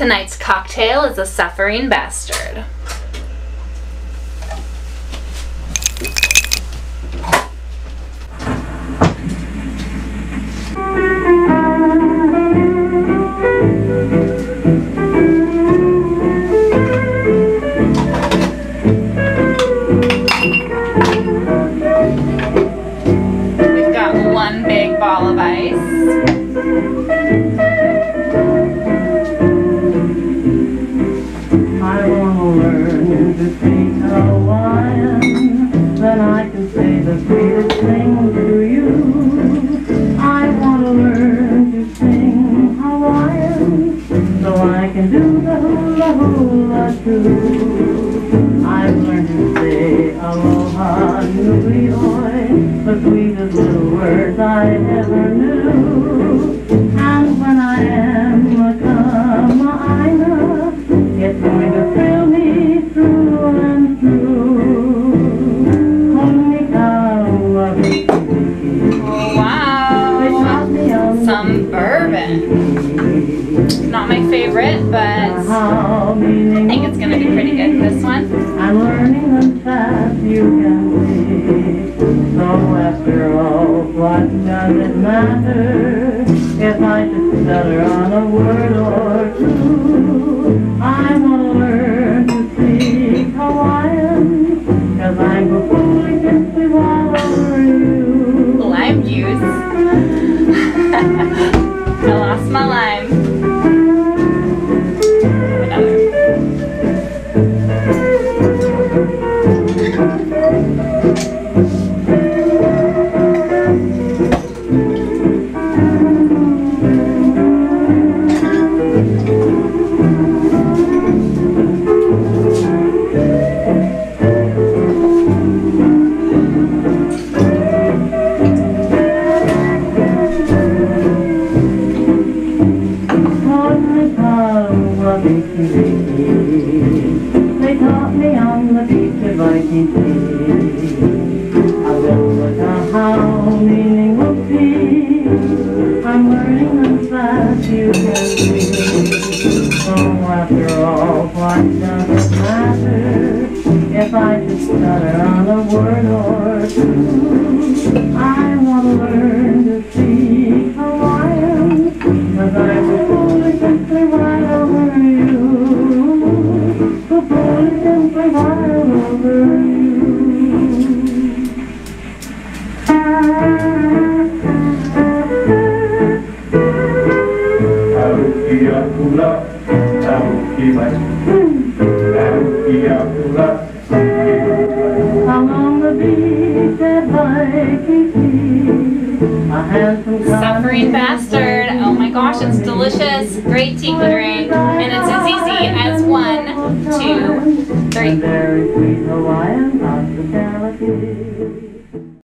Tonight's cocktail is a suffering bastard. We've got one big ball of ice. Say the sweetest things to you. I wanna learn to sing Hawaiian, so I can do the hula hula too. My favorite, but I think it's gonna be pretty good, this one. I'm learning as fast you can see. So after all, what does it matter if I just stutter on a word or two? I wanna learn to speak Hawaiian, cause I'm so foolish simply all over you. Lime juice. I lost my lime. Beach of Waikiki A little how meaning will be I'm learning as fast you can see So after all, what does it matter If I just stutter on a word or two Aukiakula, aukiwai. Aukiakula, aukiwai. Along the beach at Waikiki A handsome Suffering bastard. Oh my gosh, it's delicious. Great tiki drink. And it's as easy as one, two, three.